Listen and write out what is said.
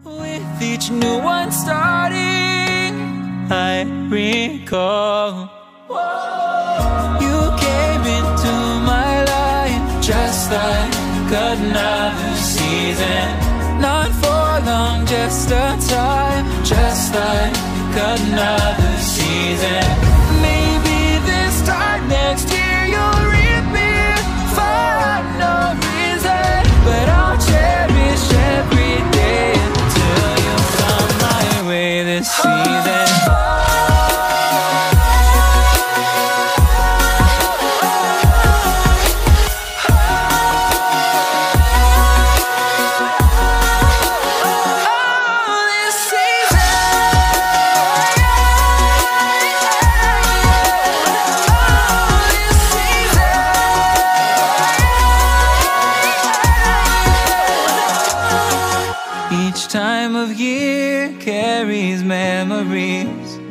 With each new one starting, I recall you came into my life just like another season. Not for long, just a time, just like another season. Way Each time of year carries memories